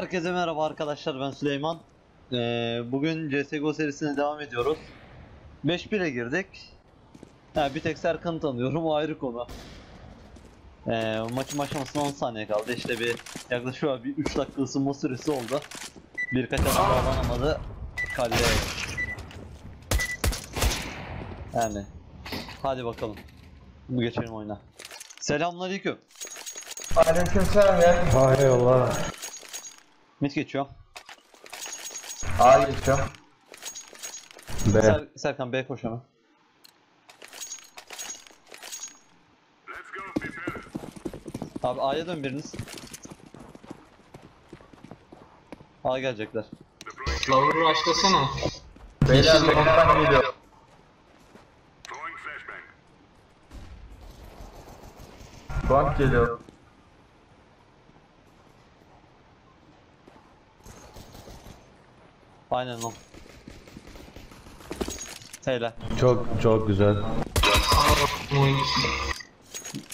Herkese merhaba arkadaşlar ben Süleyman. Ee, bugün CSGO serisine devam ediyoruz. 5-1'e girdik. Ha, bir tek Serkan'ı tanıyorum o ayrı konu. Ee, maçın başlamasına 10 saniye kaldı. İşte bir yaklaşık bir 3 dakika ısınma süresi oldu. Birkaç adam bağlanamadı. Kaleye. Yani. Hadi bakalım. Bu geçelim oyuna. Selamünaleyküm. Aleykümselam ya. Hay Allah. Mit geçiyor. A geçiyorum. B. Ser Serkan B koş hemen. Abi A'ya dön biriniz. A gelecekler. Lower'ı açlasana. Beyler long'dan geliyor. Long geliyor. Aynen o. Helal. Çok çok güzel.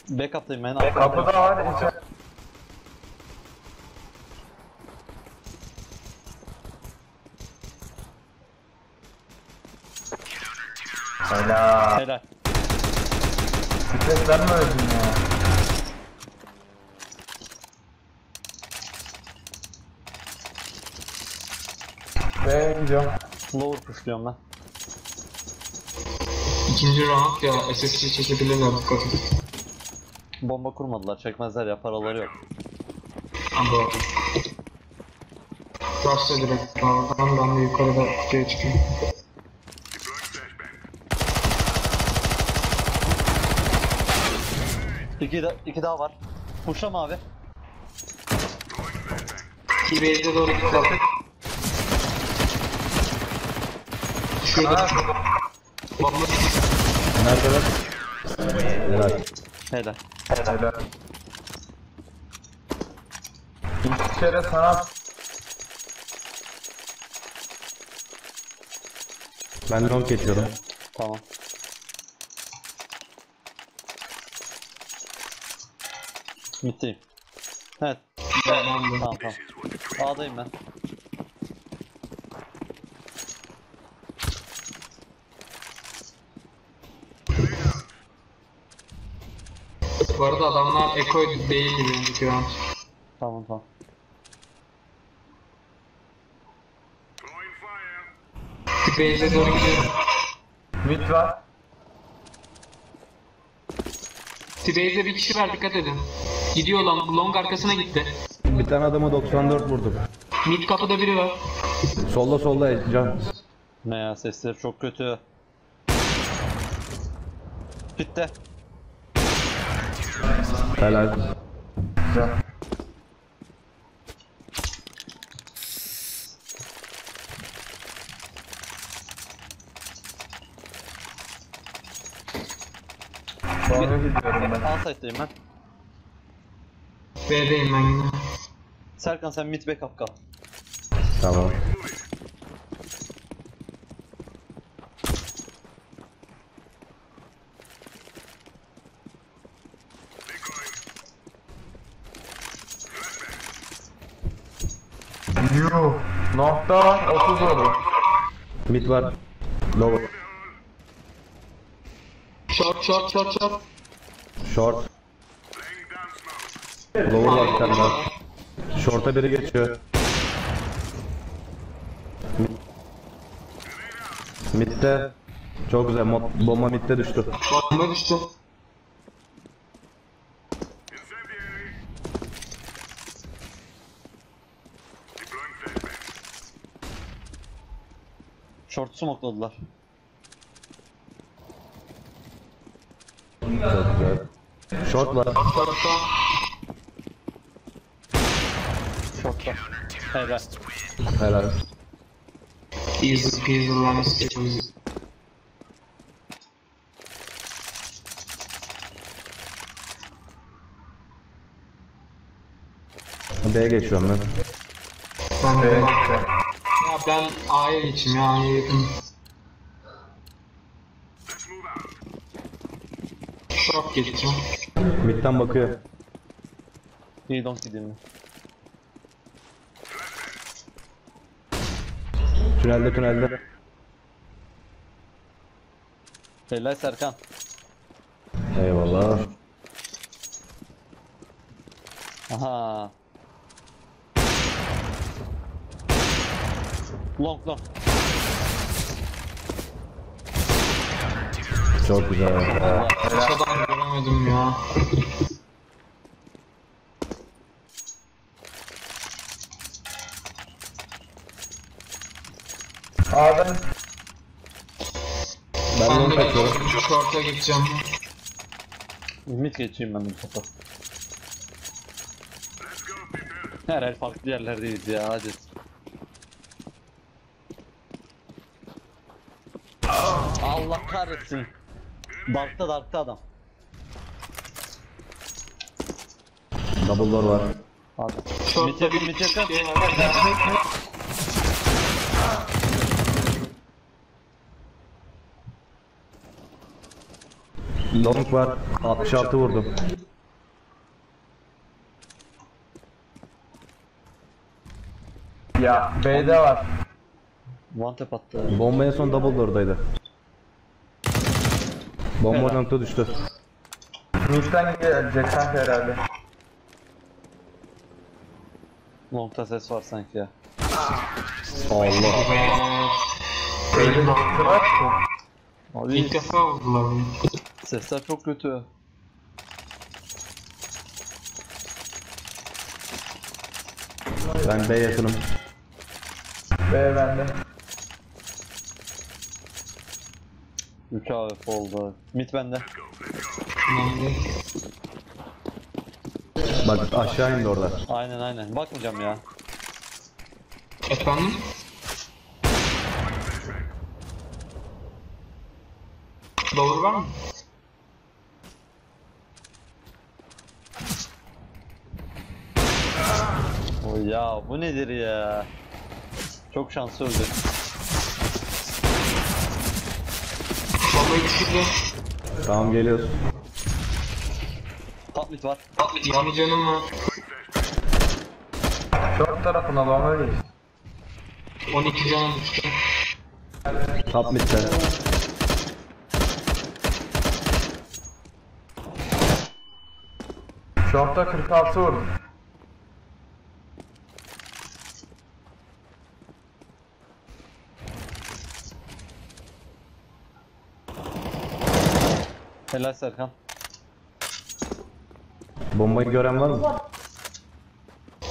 Backup'tayım ben. Kapıda var içe. Helal. Helal. Stres verme öldün ya. Be gidiyorum. Lower pushluyorum ben. İkinci round ya SSC çekebilirler dikkat edin. Bomba kurmadılar. Çekmezler ya. Paraları yok. Ama Başla direkt oradan ben de yukarıda kutuya çıkayım. İki, da, iki daha var. Pushlama abi. T-Base'e doğru gittiler. Bomba Neredeler? Helal. Helal. Helal. İlk kere sana Ben long geçiyorum. Tamam. Bittiyim. Evet. Tamam tamam. A'dayım ben. Bu arada adamlar Echo değil gibi önceki round. Tamam tamam. T-Base'e doğru gidiyorum. mid var. T-Base'e bir kişi var dikkat edin. Gidiyor long, long arkasına gitti. Bir tane adama 94 vurdum. Mid kapıda biri var. Solda solda can. Ne ya sesleri çok kötü. Bitti. Helal. Güzel. Sonra gidiyorum ben. A site'dayım ben. B'deyim ben yine. Serkan sen mid backup kal. Tamam. Var 30 oldu. Mid var. Lower. Short short short short. Short. Lower var bir tane daha. Short'a biri geçiyor. Mid. Mid'de. Çok güzel. Mod- Bomba mid'de düştü. Bomba düştü. Short smokeladılar. Çok güzel. Short var. Short'ta. Helal. Helal. Easy peasy lemon squeezy. B'ye geçiyorum ben. Ben de Evet. Ben A'ya geçeyim ya A'ya yakın. Short geçeceğim. Mid'den bakıyor. İyi don't gideyim ben. Tünelde tünelde. Helal Serkan. Eyvallah. Aha. Long long. Çok güzel. Aşağıdan göremedim ya. A'dan Ben Ben de kaçıyorum. Short'a geçeceğim. Ümit geçeyim ben bu topa. Her el farklı yerlerdeyiz ya hadi. Allah kahretsin. Dark'ta Dark'ta adam. Double door var. Hadi. Short'ta bir yakın. şey var. Long var. 66 vurdum. ya B'de var. One tap attı. Bomba en son double door'daydı. Bomba nokta düştü. Mid'den gelecek kanka herhalde. Long'ta ses var sanki ya. Allah. Şey var ki. Abi İlk defa vurdular bunu. sesler çok kötü. Ben B yakınım. B bende. 3 AWP oldu. Mid bende. Bak aşağı indi orada. Aynen aynen. Bakmayacağım ya. Efendim? Doğru var mı? O ya bu nedir ya? Çok şanslı öldü. Bombayı düşürdü. Tamam geliyoruz. Mid var. Yani canım var. Short tarafına bomba geç. 12 canım düştü. Top mid'de. Short'ta 46 vurdum. Helal Serkan. Bombayı gören var mı?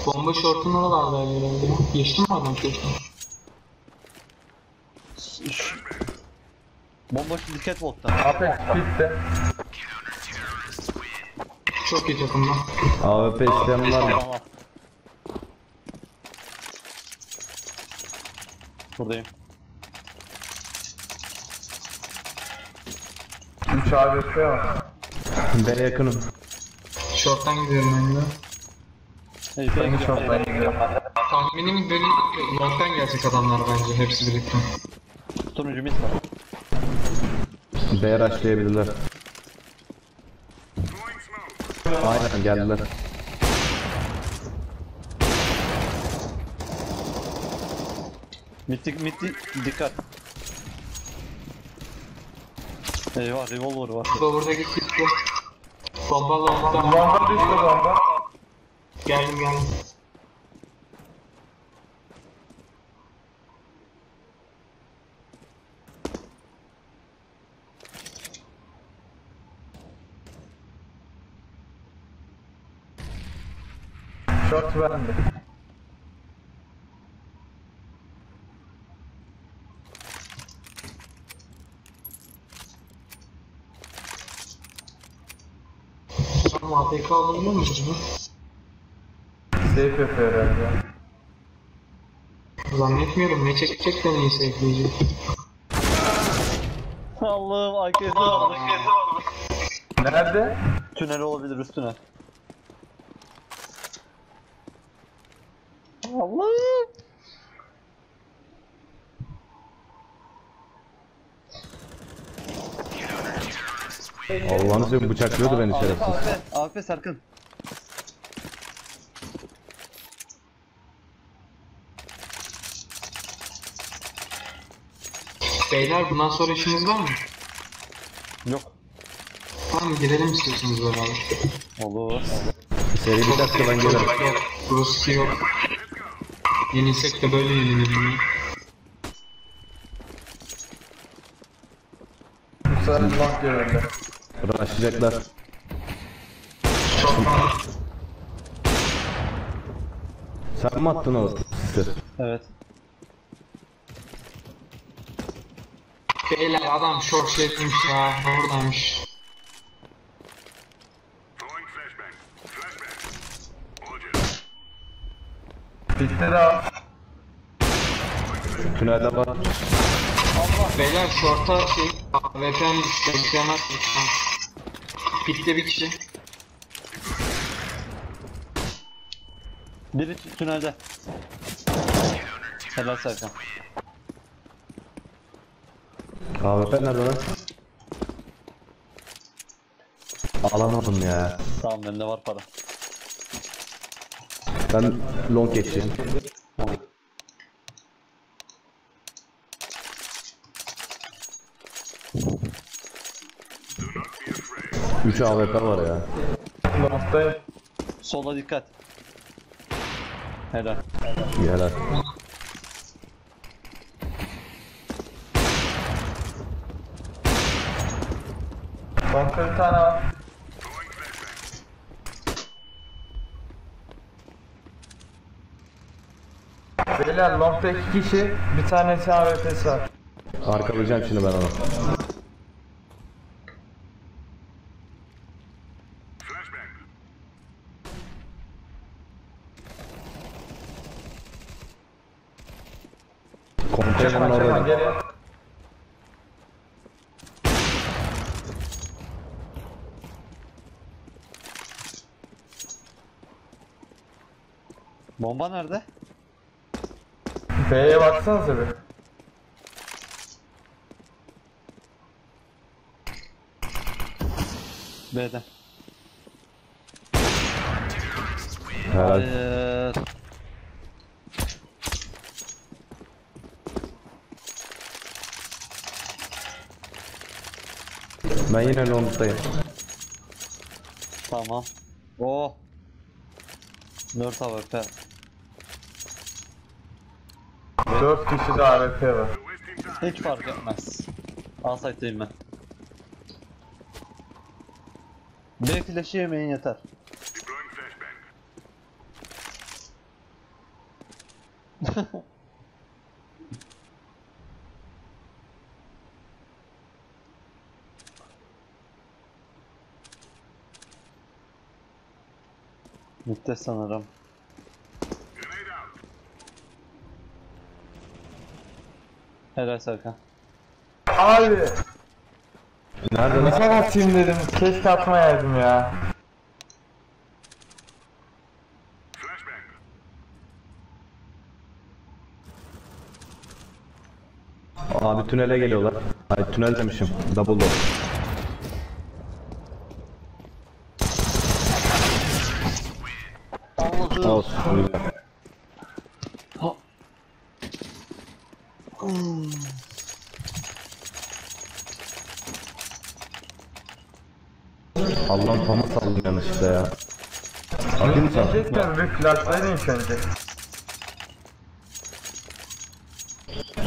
Bomba şortun oralardaydı herhalde. Geçti mi adam şortun? Bomba şimdi catwalk'ta. Apex pit'te. Çok iyi takımlar. AWP isteyen var mı? Buradayım. 3 AWP var. B yakınım. Şorttan gidiyorum ben de. Hey, Ben de short'tan gidiyorum. Tahminim benim long'dan gelecek adamlar bence hepsi birlikte. Turuncu mid var. B rushlayabilirler. Aynen geldiler. Mid, mid, dikkat. Eyvah revolver var. Burada git gitti. Bomba long'da. Bomba düştü bomba. Geldim geldim. Short bende. Ama APK alabiliyor muyuz acaba? Safe yapıyor herhalde. Zannetmiyorum. Ne çekecek de neyi sevdiyecek. Allah'ım AKS var. Nerede? Tünel olabilir üst tünel. Allah'ım. Allah'ını seveyim bıçaklıyordu beni şerefsiz. AFP, AFP Serkan. Beyler bundan sonra işiniz var mı? Yok. Tamam gidelim istiyorsunuz beraber. Olur. Seri bir dakika ben gelirim. Burası yok. Yenilsek de böyle yenilelim. Bu sefer long. Rushlayacaklar. Çok Sen mi attın o sisi? Evet. Beyler adam short şeymiş ya. Oradaymış. Bitti de. Tünelde var. Beyler short'a şey VPN bekleyemez lütfen. Bitti bir kişi. Biri tü- tünelde. Helal Serkan. AWP nerede lan? Alamadım ya. Tamam bende var para. Ben long geçeyim. Üç AWP var ya. Long'dayım. Sola dikkat. Helal. Helal. Long'da bir tane var. Beyler long'da iki kişi, bir tanesi AWP'si var. Arkalayacağım şimdi ben onu. Bomba nerede? B'ye baksanıza bir. B'de. Helal. Hayır. Ben yine longdayım. Tamam. Oh. 4 AWP. 4 kişi de AWP var. Hiç fark etmez. A site'deyim ben. B flash'ı yemeyin yeter. Bitti sanırım. Helal Serkan. Abi Nerede lan? sen atayım dedim. Keşke atmayaydım ya. Abi tünele geliyorlar. Ay tünel demişim. Double door. Allah'ım pamuk saldım yanlışlıkla ya. Atayım mı sana? Diyecektim bir flashlayın ilk önce.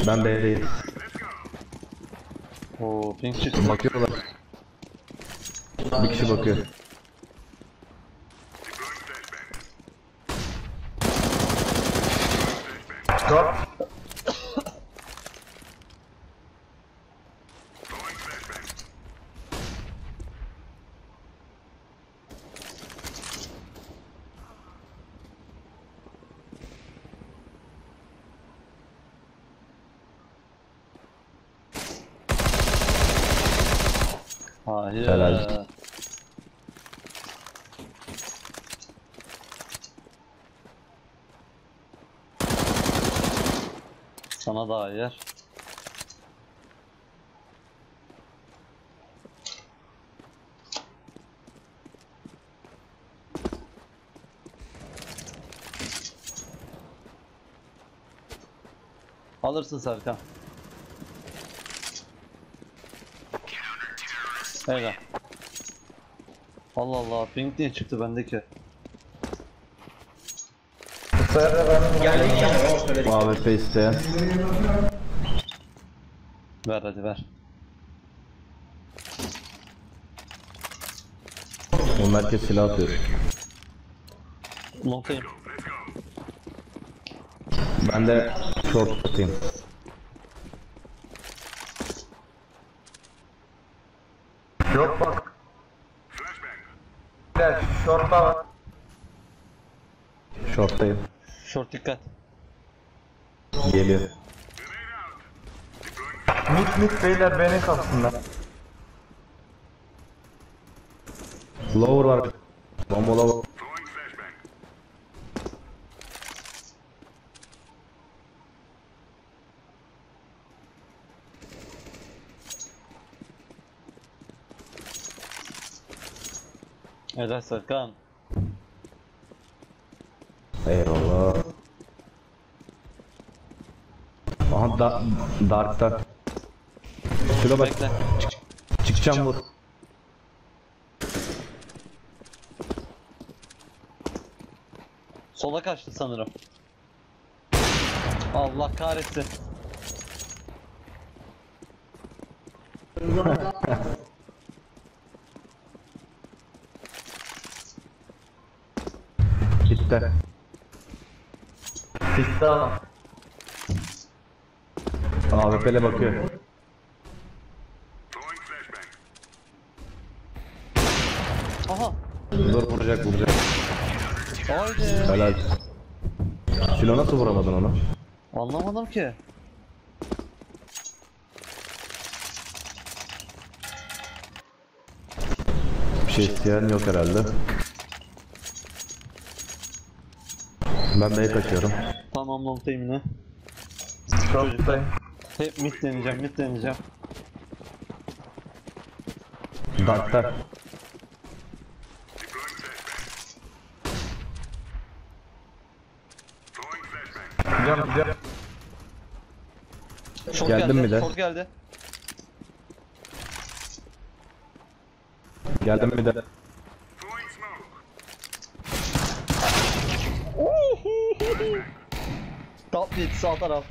Ben B'deyim. Oo, pink çıktı. Bakıyorlar. Bir kişi bakıyor. Hayır. Helal. Sana da hayır. Alırsın Serkan. Öyle. Allah Allah ping niye çıktı bendeki? Bu de benim AWP isteyen. Ver hadi ver. O merkez silah atıyor. Long'tayım. Ben de short atayım. Yok bak. Beyler short'ta var. Short'tayım. Short dikkat. Geliyor. Mid mid beyler beni kapsınlar. Lower var. Bomba lower. Helal Serkan. Eyvallah. Aha da Dark'ta. Şuna bak. Bekle. Çıkacağım vur. Sola kaçtı sanırım. Allah kahretsin. Adam. AWP'le bakıyor. Aha. Dur vuracak vuracak. Haydi. Helal. Silo nasıl vuramadın onu? Anlamadım ki. Bir şey isteyen yok herhalde. Ben B'ye kaçıyorum. Tamam long'tayım yine. Short'tayım. Hep mid deneyeceğim, mid deneyeceğim. Dark'ta. Gidiyorum gidiyorum. Short Geldin geldi, mi de? Short geldi. Geldim mi de? Top mid sağ taraf.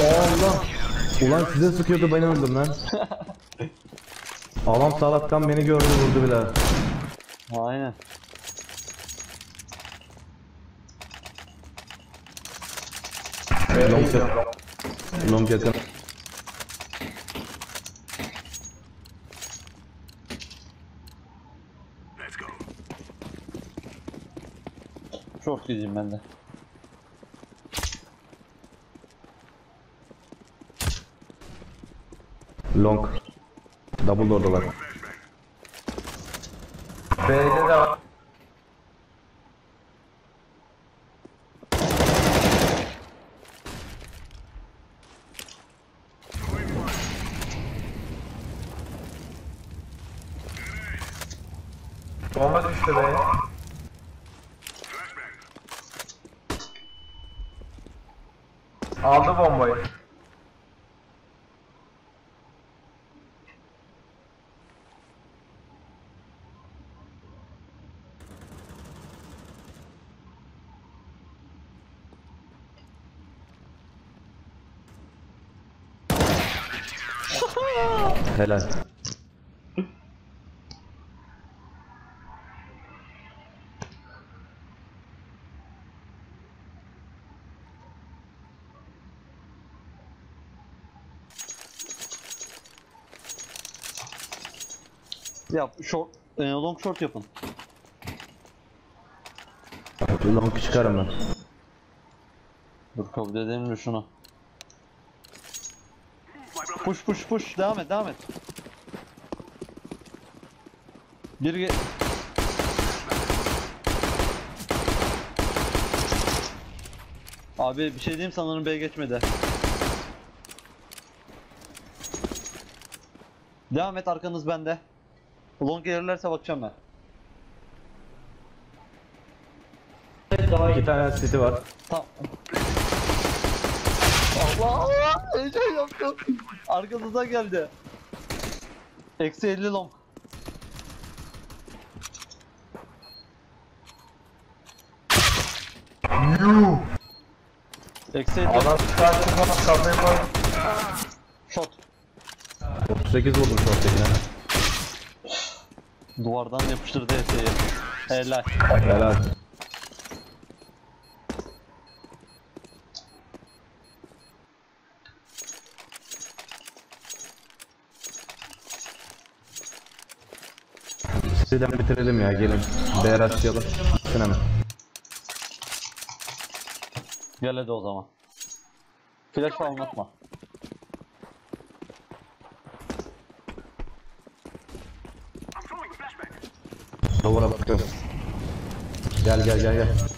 Allah! Ulan size sıkıyordu ben öldüm lan. Adam salaktan beni gördü vurdu bile. Aynen. Long set. Long yakın. Short gideyim ben de. Long. Double oradalar. B'de de var. Bomba düştü B'ye. Aldı bombayı. Helal. Yap short, e, long short yapın. Long çıkarım ben. Dur kabul edelim de şunu. Push push push devam et devam et. Bir ge Abi bir şey diyeyim sanırım B geçmedi. Devam et arkanız bende. Long gelirlerse bakacağım ben. İki tane city var. Tamam. Allah Allah heyecan yaptım. Arkanızdan geldi. Eksi 50 long. Yuh. Eksi 50 Adam çıkarttı falan kafayı koy. shot. 38 vurdum short'takine. Duvardan yapıştırdı eteği. Helal. Helal. Sizden bitirelim ya gelin. Değer açlayalım. Gitsin hemen. Gel hadi o zaman. Flash falan unutma. Duvara bakıyorum. Gel gel gel gel.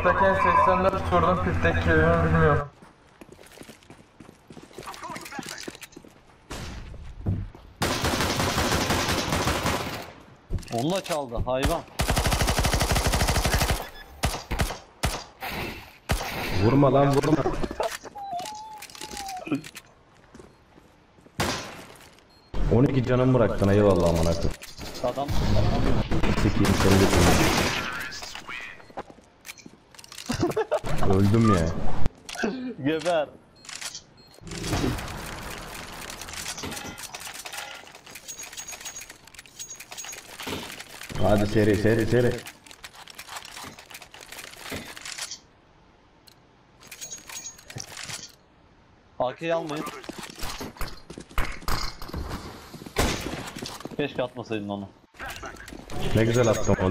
Long'daki 84 vurdum. Pitteki kelime bilmiyorum. Onu da çaldı hayvan. Vurma lan vurma. On iki canım bıraktın eyvallah amına koyayım. Adam Sikiyim seni götüreyim. Öldüm ya. geber. Hadi seri seri seri. AK'yi almayın. Keşke atmasaydın onu. Ne güzel attım o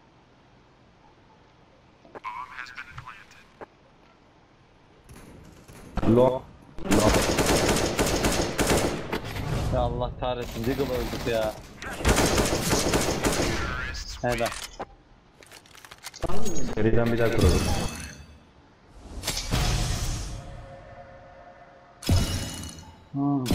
Lo. Ya Allah kahretsin Deagle öldük ya. Helal. Seriden bir daha kuralım. Hmm.